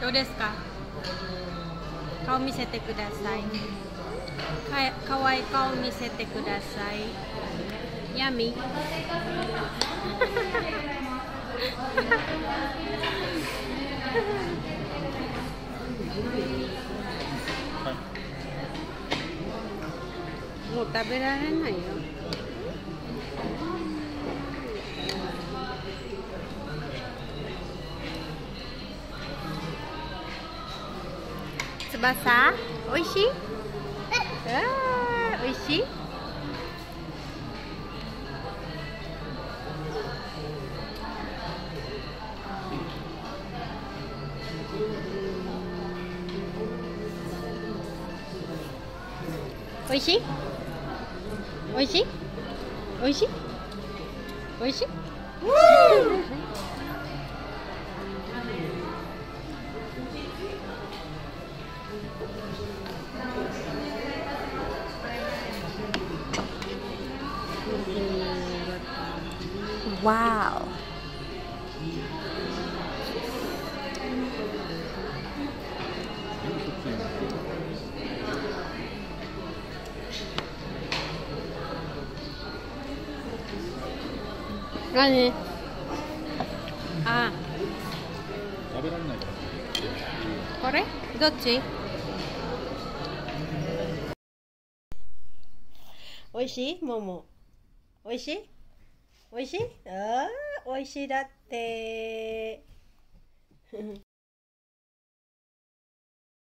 どうですか？顔見せてください。かかわいい顔見せてください。ヤミ。もう食べられないよ。翼？おいしい？あーおいしい？おいしい？おいしい？おいしい？おいしい？Wow. 何あこれどっちおいしいももおいしいおいしい？ああおいしいだって。